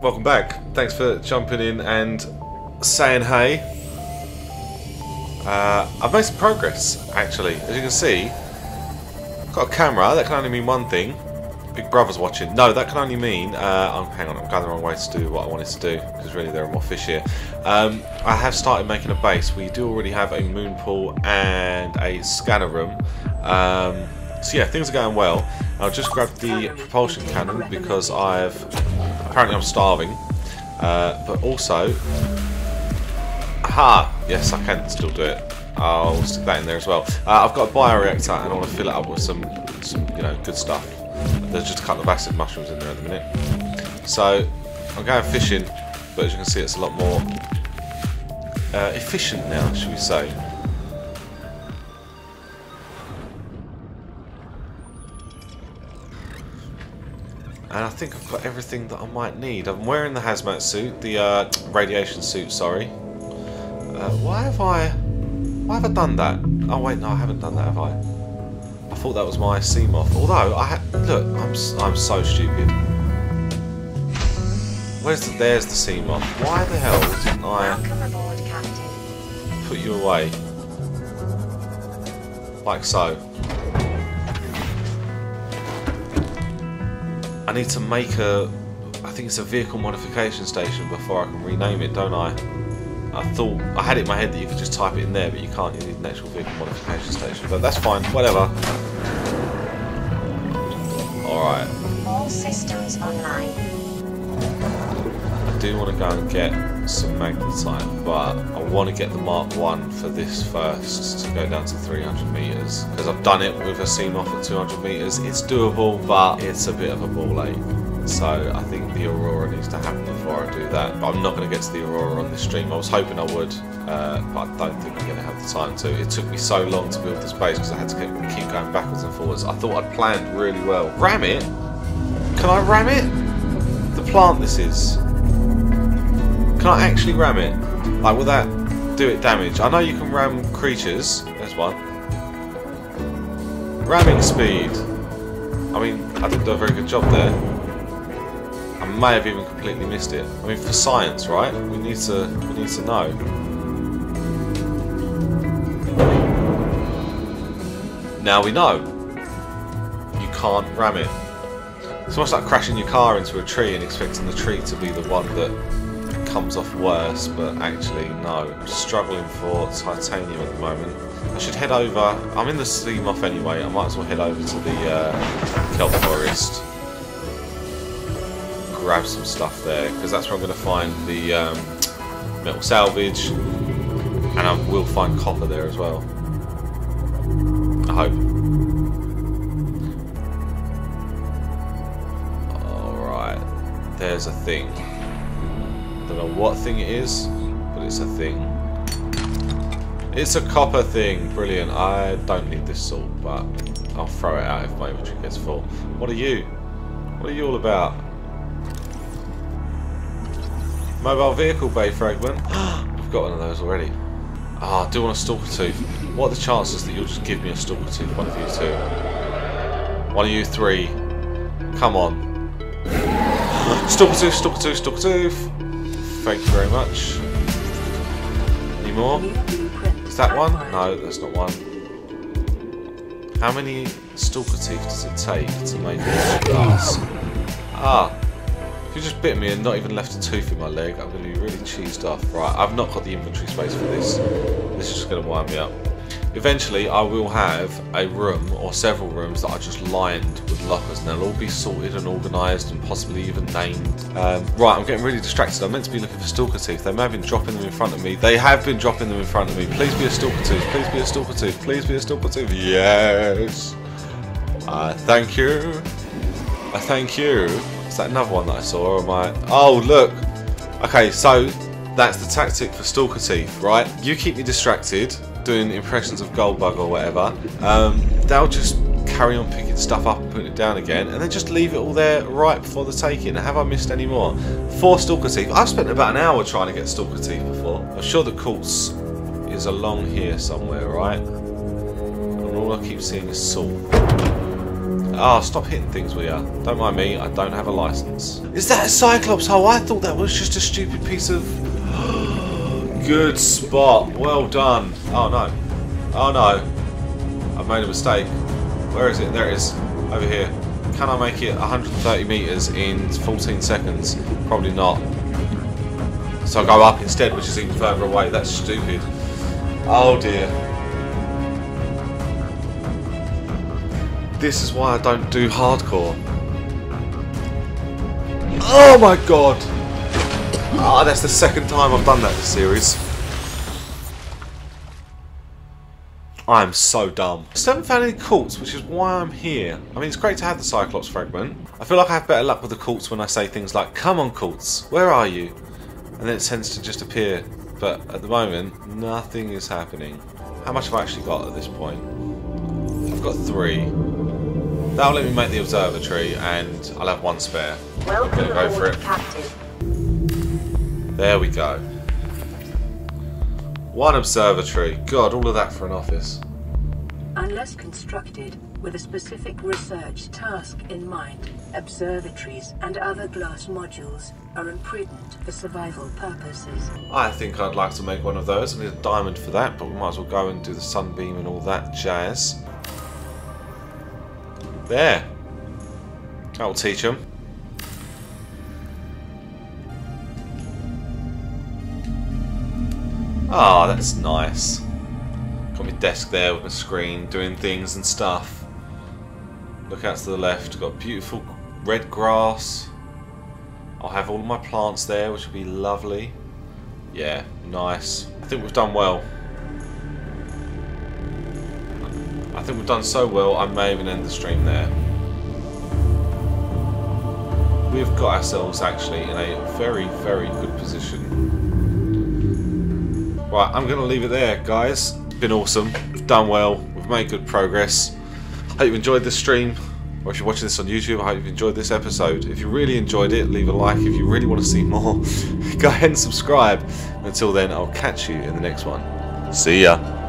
welcome back. Thanks for jumping in and saying hey. Uh, I've made some progress, actually. As you can see, I've got a camera. That can only mean one thing. Big Brother's watching. No, that can only mean... Uh, oh, hang on, I'm going the wrong way to do what I wanted to do, because really there are more fish here. Um, I have started making a base. We do already have a moon pool and a scanner room. Um, so yeah, things are going well. I'll just grab the propulsion cannon because I've... Apparently I'm starving. Uh, but also... Aha! Yes, I can still do it. I'll stick that in there as well. Uh, I've got a bioreactor and I want to fill it up with some, some, you know, good stuff. There's just a couple of acid mushrooms in there at the minute. So, I'm going fishing, but as you can see it's a lot more uh, efficient now, should we say. And I think I've got everything that I might need. I'm wearing the hazmat suit, the uh, radiation suit, sorry. Uh, why have I... Why have I done that? Oh wait, no, I haven't done that, have I? I thought that was my Seamoth. Although, I ha look, I'm, I'm so stupid. Where's the... There's the Seamoth. Why the hell didn't I put you away? Like so. I need to make a... I think it's a vehicle modification station before I can rename it, don't I? I thought... I had it in my head that you could just type it in there, but you can't. You need an actual vehicle modification station. But that's fine. Whatever. Alright. All systems online. I do want to go and get some magnetite, but I want to get the Mark 1 for this first to go down to 300 metres. Because I've done it with a Seamoth at 200 metres. It's doable, but it's a bit of a ball ache. So I think the Aurora needs to happen before I do that. But I'm not going to get to the Aurora on this stream. I was hoping I would, uh, but I don't think I'm going to have the time to. It took me so long to build this base because I had to keep, keep going backwards and forwards. I thought I'd planned really well. Ram it? Can I ram it? The plant this is. Can I actually ram it? Like, will that do it damage? I know you can ram creatures. There's one. Ramming speed. I mean, I didn't do a very good job there. I may have even completely missed it. I mean, for science, right? We need to, we need to know. Now we know. You can't ram it. It's almost like crashing your car into a tree and expecting the tree to be the one that comes off worse, but actually, no. I'm struggling for titanium at the moment. I should head over. I'm in the Seamoth anyway. I might as well head over to the uh, kelp forest. Grab some stuff there, because that's where I'm going to find the um, metal salvage. And I will find copper there as well. I hope. There's a thing. Don't know what thing it is, but it's a thing. It's a copper thing. Brilliant. I don't need this salt, but I'll throw it out if my inventory gets full. What are you? What are you all about? Mobile vehicle bay fragment. We've got one of those already. Ah, I do want a stalker tooth. What are the chances that you'll just give me a stalker tooth, one of you two? One of you three. Come on. Stalker tooth, stalker tooth, stalker tooth. Thank you very much. Any more? Is that one? No, that's not one. How many stalker teeth does it take to make a glass? Ah. If you just bit me and not even left a tooth in my leg, I'm going to be really cheesed off. Right, I've not got the inventory space for this. This is just going to wind me up. Eventually, I will have a room or several rooms that are just lined with lockers, and they'll all be sorted and organised and possibly even named. Um, right, I'm getting really distracted. I'm meant to be looking for stalker teeth. They may have been dropping them in front of me. They have been dropping them in front of me. Please be a stalker tooth. Please be a stalker tooth. Please be a stalker tooth. Yes. Uh, thank you. I thank you. Is that another one that I saw? Or am I? Oh, look. Okay, so that's the tactic for stalker teeth, right? You keep me distracted doing impressions of Goldbug or whatever. Um, they'll just carry on picking stuff up and putting it down again, and then just leave it all there right before the taking. Have I missed any more? Four stalker teeth. I've spent about an hour trying to get stalker teeth before. I'm sure the quartz is along here somewhere, right? And all I keep seeing is salt. Ah, stop hitting things, will ya? Don't mind me, I don't have a license. Is that a Cyclops hole? I thought that was just a stupid piece of... Good spot. Well done. Oh no. Oh no. I've made a mistake. Where is it? There it is. Over here. Can I make it 130 metres in 14 seconds? Probably not. So I'll go up instead, which is even further away. That's stupid. Oh dear. This is why I don't do hardcore. Oh my god! Ah, that's the second time I've done that this series. I am so dumb. I still haven't found any quartz, which is why I'm here. I mean, it's great to have the Cyclops fragment. I feel like I have better luck with the quartz when I say things like, Come on, quartz, where are you? And then it tends to just appear. But at the moment, nothing is happening. How much have I actually got at this point? I've got three. That'll let me make the observatory, and I'll have one spare. I'm gonna go for it. Captain. There we go. One observatory. God, all of that for an office. Unless constructed with a specific research task in mind, observatories and other glass modules are imprudent for survival purposes. I think I'd like to make one of those. I need a diamond for that, but we might as well go and do the sunbeam and all that jazz. There. That'll teach them. Ah, that's nice. Got my desk there with my screen, doing things and stuff. Look out to the left, got beautiful red grass. I'll have all my plants there, which will be lovely. Yeah, nice. I think we've done well. I think we've done so well, I may even end the stream there. We've got ourselves actually in a very, very good position. Right, I'm going to leave it there, guys. It's been awesome. We've done well. We've made good progress. Hope you enjoyed this stream. Or if you're watching this on YouTube, I hope you've enjoyed this episode. If you really enjoyed it, leave a like. If you really want to see more, go ahead and subscribe. Until then, I'll catch you in the next one. See ya.